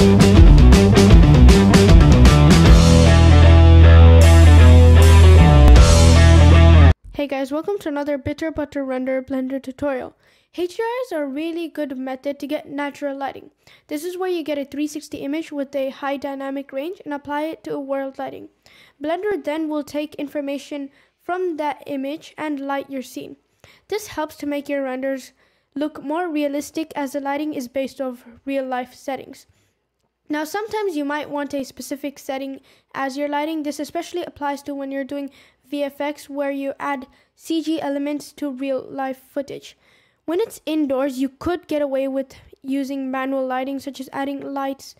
Hey guys, welcome to another Bitter Butter Render Blender tutorial. HDR is a really good method to get natural lighting. This is where you get a 360 image with a high dynamic range and apply it to a world lighting. Blender then will take information from that image and light your scene. This helps to make your renders look more realistic as the lighting is based off real life settings. Now, sometimes you might want a specific setting as your lighting. This especially applies to when you're doing VFX where you add CG elements to real life footage. When it's indoors, you could get away with using manual lighting, such as adding lights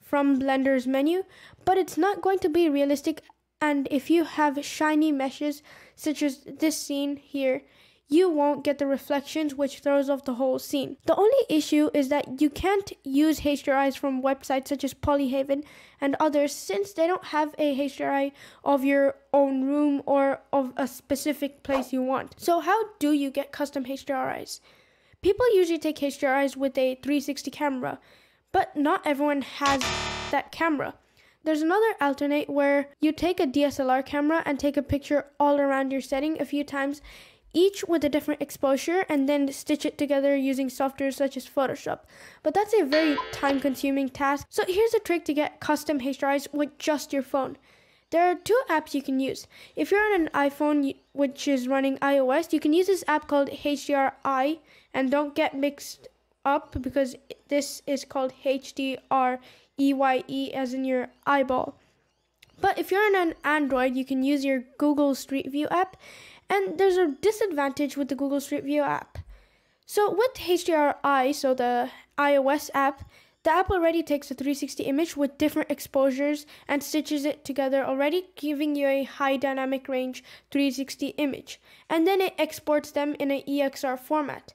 from Blender's menu, but it's not going to be realistic. And if you have shiny meshes, such as this scene here, you won't get the reflections, which throws off the whole scene. The only issue is that you can't use HDRIs from websites such as Polyhaven and others since they don't have a HDRI of your own room or of a specific place you want. So, how do you get custom HDRIs? People usually take HDRIs with a 360 camera, but not everyone has that camera. There's another alternate where you take a DSLR camera and take a picture all around your setting a few times each with a different exposure and then stitch it together using software such as Photoshop. But that's a very time consuming task. So here's a trick to get custom HDRIs with just your phone. There are two apps you can use. If you're on an iPhone which is running iOS, you can use this app called HDReye and don't get mixed up because this is called HDREYE as in your eyeball. But if you're on an Android, you can use your Google Street View app and there's a disadvantage with the Google Street View app. So with HDReye, so the iOS app, the app already takes a 360 image with different exposures and stitches it together already, giving you a high dynamic range 360 image. And then it exports them in an EXR format.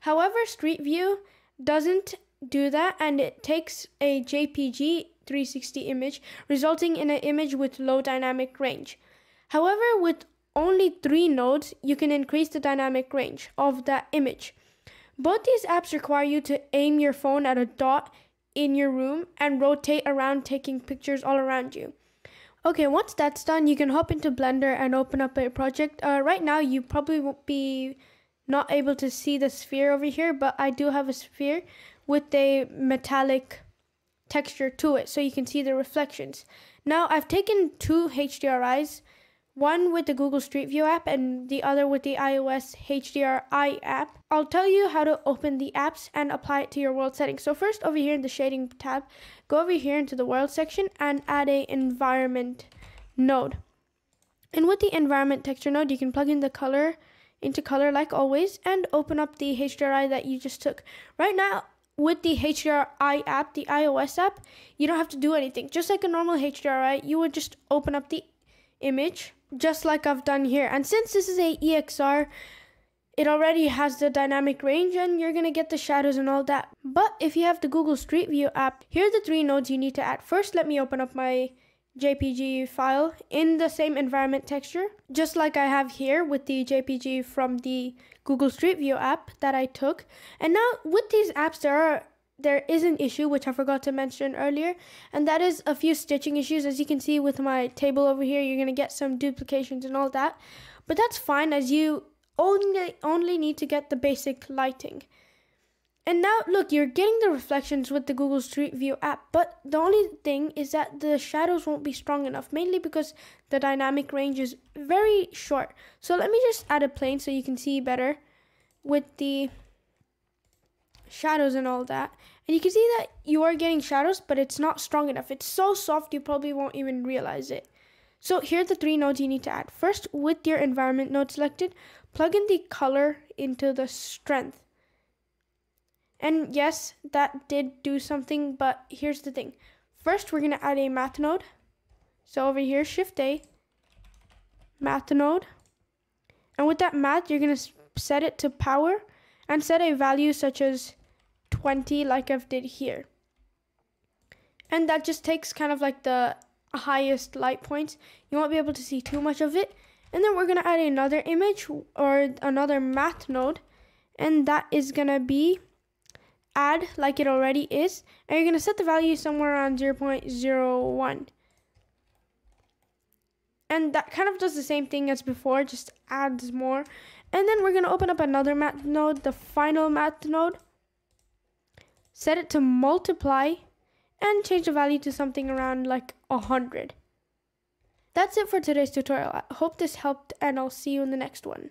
However, Street View doesn't do that and it takes a JPG 360 image, resulting in an image with low dynamic range. However, with only three nodes, you can increase the dynamic range of that image. Both these apps require you to aim your phone at a dot in your room and rotate around taking pictures all around you. Okay, once that's done, you can hop into Blender and open up a project. Uh, right now, you probably won't be not able to see the sphere over here, but I do have a sphere with a metallic texture to it so you can see the reflections. Now, I've taken two HDRIs one with the Google Street View app and the other with the iOS HDReye app. I'll tell you how to open the apps and apply it to your world settings. So first over here in the shading tab, go over here into the world section and add a environment node. And with the environment texture node, you can plug in the color into color like always and open up the HDRI that you just took. Right now, with the HDReye app, the iOS app, you don't have to do anything. Just like a normal HDRI, you would just open up the image just like I've done here. And since this is a EXR, it already has the dynamic range and you're gonna get the shadows and all that. But if you have the Google Street View app, here are the three nodes you need to add. First, let me open up my JPG file in the same environment texture, just like I have here with the JPG from the Google Street View app that I took. And now with these apps, there are there is an issue which I forgot to mention earlier, and that is a few stitching issues. As you can see with my table over here, you're gonna get some duplications and all that, but that's fine as you only only need to get the basic lighting. And now look, you're getting the reflections with the Google Street View app, but the only thing is that the shadows won't be strong enough, mainly because the dynamic range is very short. So let me just add a plane so you can see better with the shadows and all that. And you can see that you are getting shadows, but it's not strong enough. It's so soft you probably won't even realize it. So here are the three nodes you need to add. First, with your environment node selected, plug in the color into the strength. And yes, that did do something, but here's the thing. First, we're gonna add a math node. So over here, Shift A, math node. And with that math, you're gonna set it to power and set a value such as 20 like I've did here. And that just takes kind of like the highest light points. You won't be able to see too much of it. And then we're going to add another image or another math node. And that is going to be add like it already is, and you're going to set the value somewhere around 0.01. And that kind of does the same thing as before, just adds more. And then we're going to open up another math node, the final math node. Set it to multiply and change the value to something around like 100. That's it for today's tutorial. I hope this helped and I'll see you in the next one.